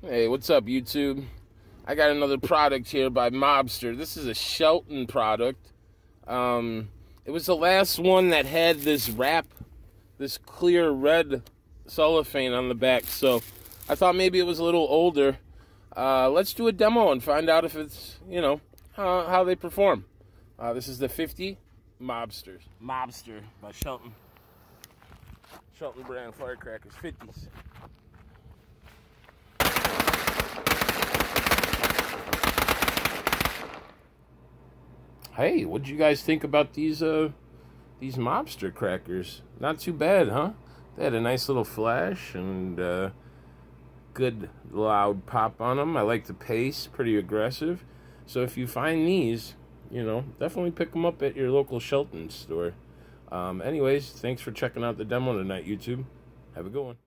Hey, what's up, YouTube? I got another product here by Mobster. This is a Shelton product. Um, it was the last one that had this wrap, this clear red cellophane on the back. So I thought maybe it was a little older. Uh, let's do a demo and find out if it's, you know, uh, how they perform. Uh, this is the 50 Mobsters. Mobster by Shelton. Shelton brand firecrackers, 50s. Hey, what do you guys think about these uh these mobster crackers? Not too bad, huh? They had a nice little flash and uh, good loud pop on them. I like the pace, pretty aggressive. So if you find these, you know, definitely pick them up at your local Shelton store. Um, anyways, thanks for checking out the demo tonight, YouTube. Have a good one.